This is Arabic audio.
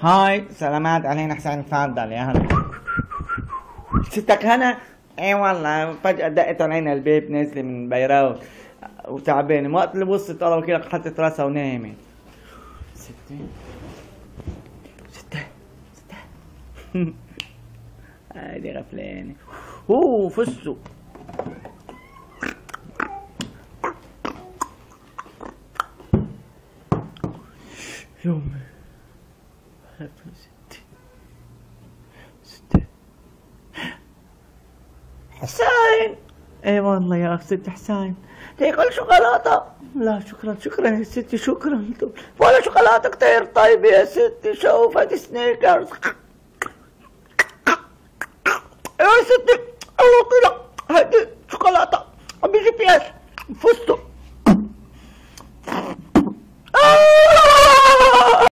هاي سلامات علينا حسين تفضل يا هلا. ستك هنا؟ اي والله فجأة دقت علينا البيب نازلة من بيروت. وتعبانة وقت اللي وصلت الله وكيلك حطت راسها ونامت. ستة. ستة. ستة. هادي غفلانة. أوه فزتوا يوم حسين! اي والله يا ست حسين. تاكل شوكولاتة. لا شكرا شكرا يا ستي شكرا. ولا شوكولاتة كتير طيبة يا ستي شوف هادي سنيكرز يا ستي الله يطيلك. هادي شوكولاتة. عم بيجي بياس فزتوا